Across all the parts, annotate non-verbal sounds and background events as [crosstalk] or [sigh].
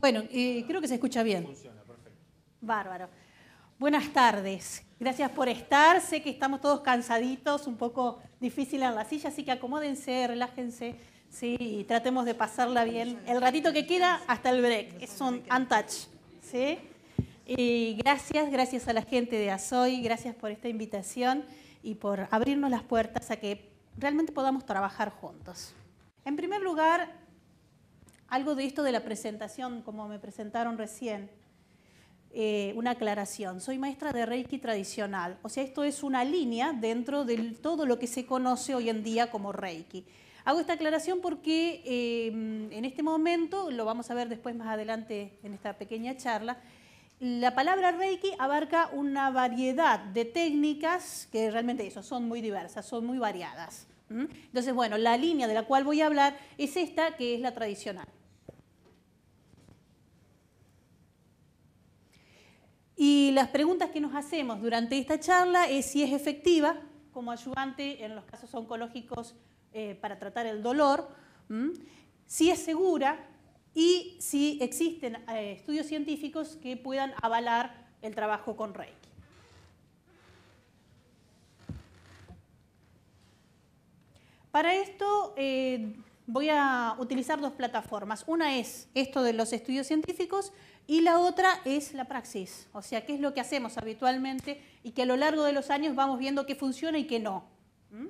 Bueno, eh, creo que se escucha bien. Funciona, perfecto. Bárbaro. Buenas tardes. Gracias por estar. Sé que estamos todos cansaditos, un poco difícil en la silla, así que acomódense, relájense, sí, y tratemos de pasarla bien. El ratito que queda hasta el break, es un untouch, ¿sí? Y gracias, gracias a la gente de Azoy, gracias por esta invitación y por abrirnos las puertas a que realmente podamos trabajar juntos. En primer lugar, algo de esto de la presentación, como me presentaron recién, eh, una aclaración. Soy maestra de Reiki tradicional, o sea, esto es una línea dentro de todo lo que se conoce hoy en día como Reiki. Hago esta aclaración porque eh, en este momento, lo vamos a ver después más adelante en esta pequeña charla, la palabra Reiki abarca una variedad de técnicas que realmente eso, son muy diversas, son muy variadas. Entonces, bueno, la línea de la cual voy a hablar es esta, que es la tradicional. Y las preguntas que nos hacemos durante esta charla es si es efectiva como ayudante en los casos oncológicos eh, para tratar el dolor, si es segura y si existen eh, estudios científicos que puedan avalar el trabajo con Reiki. Para esto eh, voy a utilizar dos plataformas. Una es esto de los estudios científicos y la otra es la praxis, o sea, qué es lo que hacemos habitualmente y que a lo largo de los años vamos viendo qué funciona y qué no. ¿Mm?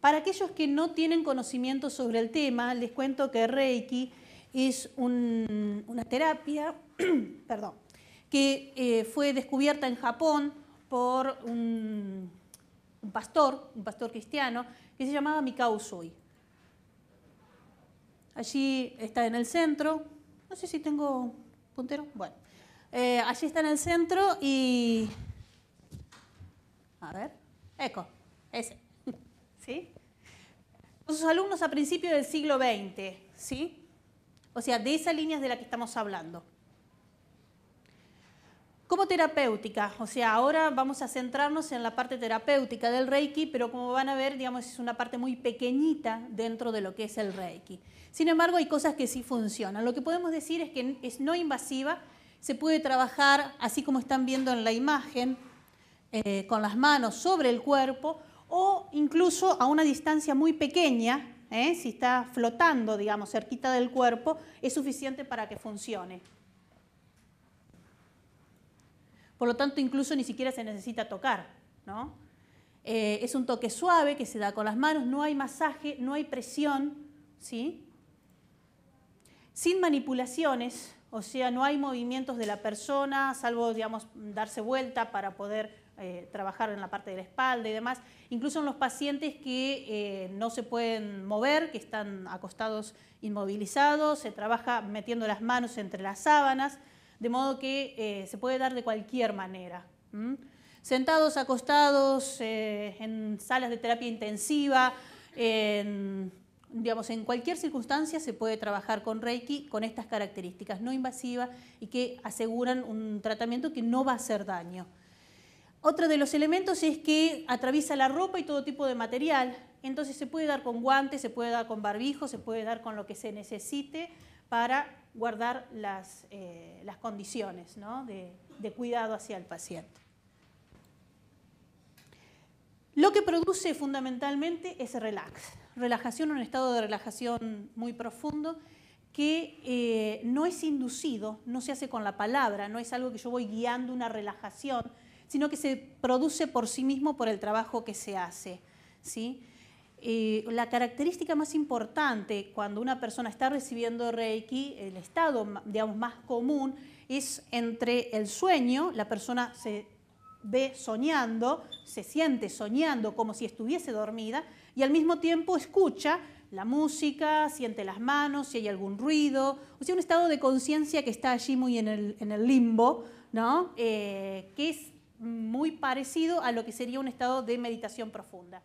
Para aquellos que no tienen conocimiento sobre el tema, les cuento que Reiki es una terapia [clears throat] perdón, que eh, fue descubierta en Japón por un, un, pastor, un pastor cristiano, que se llamaba Mikao Usui. Allí está en el centro. No sé si tengo puntero. Bueno, eh, allí está en el centro y... A ver, eco, ese. [laughs] ¿Sí? Sus alumnos a principios del siglo XX, ¿sí? O sea, de esas líneas de las que estamos hablando. Como terapéutica, o sea, ahora vamos a centrarnos en la parte terapéutica del Reiki, pero como van a ver, digamos, es una parte muy pequeñita dentro de lo que es el Reiki. Sin embargo, hay cosas que sí funcionan. Lo que podemos decir es que es no invasiva, se puede trabajar, así como están viendo en la imagen, eh, con las manos sobre el cuerpo o incluso a una distancia muy pequeña, ¿eh? si está flotando, digamos, cerquita del cuerpo, es suficiente para que funcione. Por lo tanto, incluso ni siquiera se necesita tocar. ¿no? Eh, es un toque suave que se da con las manos, no hay masaje, no hay presión, ¿sí? sin manipulaciones, o sea, no hay movimientos de la persona, salvo, digamos, darse vuelta para poder eh, trabajar en la parte de la espalda y demás. Incluso en los pacientes que eh, no se pueden mover, que están acostados inmovilizados, se trabaja metiendo las manos entre las sábanas, de modo que eh, se puede dar de cualquier manera. Sentados, acostados, eh, en salas de terapia intensiva, en, digamos, en cualquier circunstancia se puede trabajar con Reiki con estas características, no invasiva y que aseguran un tratamiento que no va a hacer daño. Otro de los elementos es que atraviesa la ropa y todo tipo de material, entonces se puede dar con guantes, se puede dar con barbijo, se puede dar con lo que se necesite para guardar las, eh, las condiciones de, de cuidado hacia el paciente. Lo que produce fundamentalmente es relax, relajación, un estado de relajación muy profundo que eh, no es inducido, no se hace con la palabra, no es algo que yo voy guiando una relajación, sino que se produce por sí mismo por el trabajo que se hace. ¿sí? Eh, la característica más importante cuando una persona está recibiendo Reiki, el estado digamos, más común, es entre el sueño, la persona se ve soñando, se siente soñando como si estuviese dormida y al mismo tiempo escucha la música, siente las manos, si hay algún ruido, o sea, un estado de conciencia que está allí muy en el, limbo, ¿no? Eh, que es muy parecido a lo que sería un estado de meditación profunda.